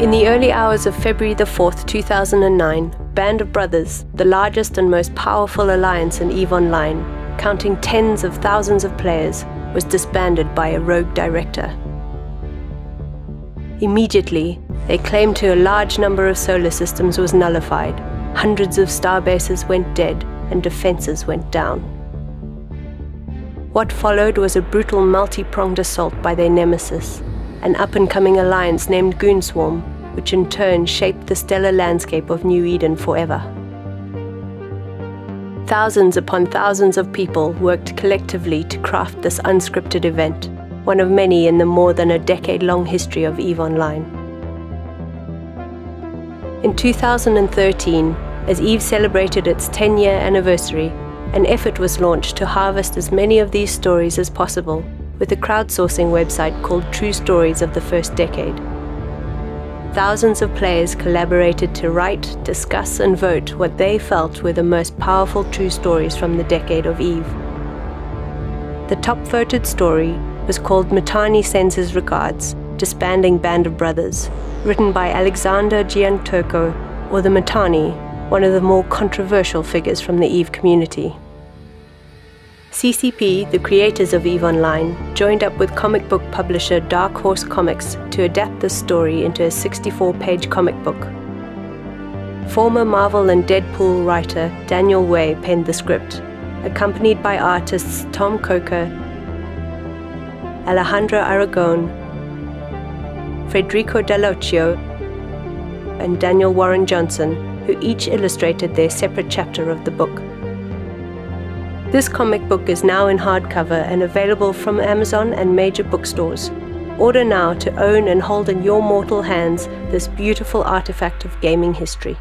In the early hours of February the 4th, 2009, Band of Brothers, the largest and most powerful alliance in EVE Online, counting tens of thousands of players, was disbanded by a rogue director. Immediately, they claim to a large number of solar systems was nullified, hundreds of star bases went dead, and defenses went down. What followed was a brutal multi pronged assault by their nemesis, an up and coming alliance named Goonswarm, which in turn shaped the stellar landscape of New Eden forever. Thousands upon thousands of people worked collectively to craft this unscripted event, one of many in the more than a decade long history of EVE Online. In 2013, as EVE celebrated its 10 year anniversary, an effort was launched to harvest as many of these stories as possible with a crowdsourcing website called True Stories of the First Decade. Thousands of players collaborated to write, discuss, and vote what they felt were the most powerful true stories from the decade of Eve. The top voted story was called Mittani Sends His Regards, Disbanding Band of Brothers, written by Alexander Gianturco, or the Mittani, one of the more controversial figures from the Eve community. CCP, the creators of EVE Online, joined up with comic book publisher Dark Horse Comics to adapt this story into a 64 page comic book. Former Marvel and Deadpool writer Daniel Way penned the script, accompanied by artists Tomm Coker, Alejandro Aragon, Federico Dall'Occhio, and Daniel Warren Johnson, who each illustrated their separate chapter of the book. This comic book is now in hardcover and available from Amazon and major bookstores. Order now to own and hold in your mortal hands this beautiful artifact of gaming history.